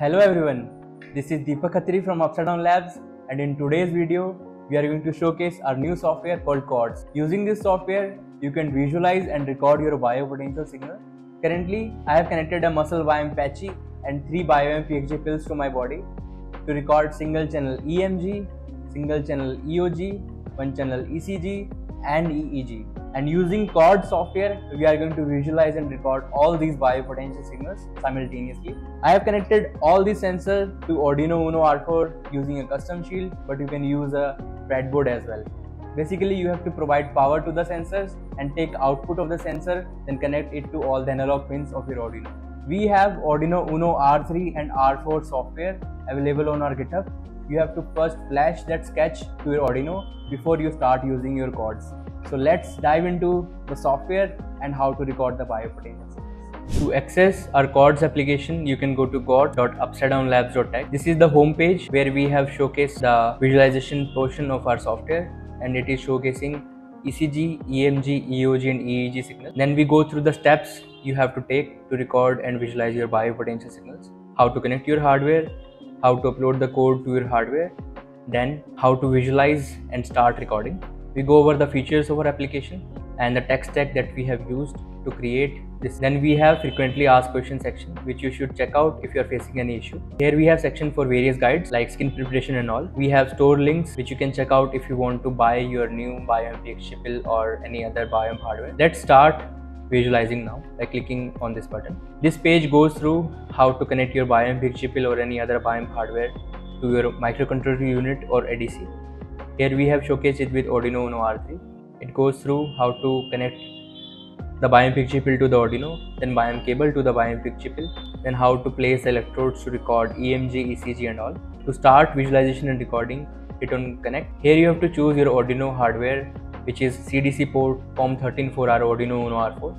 Hello everyone, this is Deepak Khatri from Upside Down Labs and in today's video we are going to showcase our new software called Chords. Using this software you can visualize and record your biopotential signal. Currently I have connected a muscle BioAmp Patchy and 3 BioAmp EXG pills to my body to record single channel EMG, single channel EOG, one channel ECG and EEG and using Chord software we are going to visualize and record all these biopotential signals simultaneously. I have connected all these sensors to Arduino Uno R4 using a custom shield but you can use a breadboard as well. Basically you have to provide power to the sensors and take output of the sensor then connect it to all the analog pins of your Arduino. We have Arduino Uno R3 and R4 software available on our GitHub. You have to first flash that sketch to your Arduino before you start using your chords. So let's dive into the software and how to record the biopotential signals. To access our chords application, you can go to chord.upsidedownlabs.tech. This is the home page where we have showcased the visualization portion of our software and it is showcasing ECG, EMG, EOG and EEG signals. Then we go through the steps you have to take to record and visualize your biopotential signals. How to connect your hardware, how to upload the code to your hardware, then how to visualize and start recording we go over the features of our application and the tech stack that we have used to create this. Then we have frequently asked questions section which you should check out if you are facing any issue. Here we have section for various guides like skin preparation and all. We have store links which you can check out if you want to buy your new BioAmp EXG or any other BioAmp hardware. Let's start visualizing now by clicking on this button. This page goes through how to connect your BioAmp EXG or any other BioAmp hardware to your microcontroller unit or ADC. Here we have showcased it with Arduino Uno R3. It goes through how to connect the BioAmp EXG Pill to the Arduino, then BioAmp cable to the biome chipil, then how to place electrodes to record EMG, ECG and all. To start visualization and recording, hit on connect. Here you have to choose your Arduino hardware which is CDC port COM13 for Arduino Uno R4.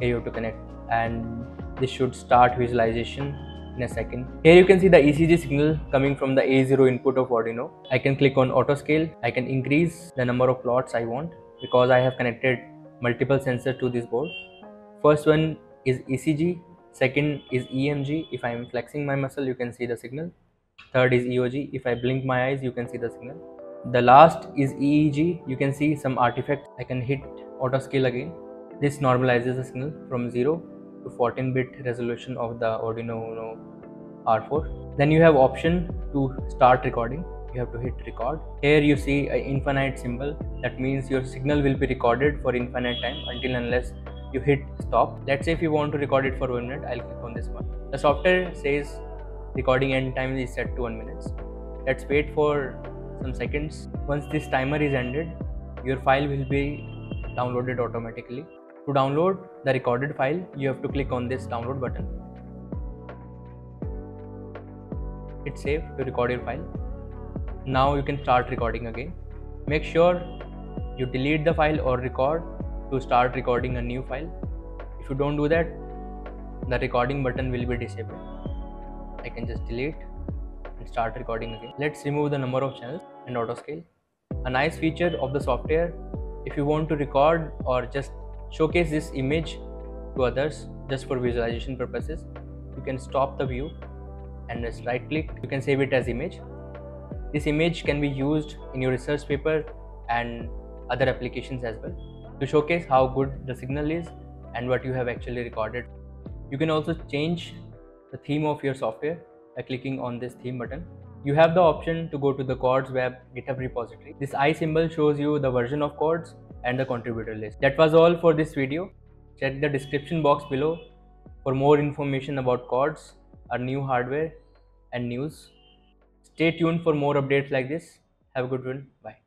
Here you have to connect and this should start visualization in a second. Here you can see the ECG signal coming from the A0 input of Arduino. I can click on auto scale. I can increase the number of plots I want because I have connected multiple sensors to this board. First one is ECG, second is EMG. If I am flexing my muscle, you can see the signal. Third is EOG. If I blink my eyes, you can see the signal. The last is EEG. You can see some artifacts. I can hit auto scale again. This normalizes the signal from 0 to 14 bit resolution of the Arduino Uno R4. Then you have option to start recording. You have to hit record. Here you see an infinite symbol. That means your signal will be recorded for infinite time until unless you hit stop. Let's say if you want to record it for one minute, I'll click on this one. The software says recording end time is set to one minute. Let's wait for some seconds. Once this timer is ended, your file will be downloaded automatically. To download the recorded file, you have to click on this download button. Hit save to record your file. Now you can start recording again. Make sure you delete the file or record to start recording a new file. If you don't do that, the recording button will be disabled. I can just delete and start recording again. Let's remove the number of channels and auto scale. A nice feature of the software if you want to record or just showcase this image to others just for visualization purposes. You can stop the view and just right click. You can save it as image. This image can be used in your research paper and other applications as well to showcase how good the signal is and what you have actually recorded. You can also change the theme of your software by clicking on this theme button. You have the option to go to the Chords web GitHub repository. This i symbol shows you the version of Chords and the contributor list. That was all for this video. Check the description box below for more information about Chords, our new hardware and news. Stay tuned for more updates like this. Have a good one. Bye.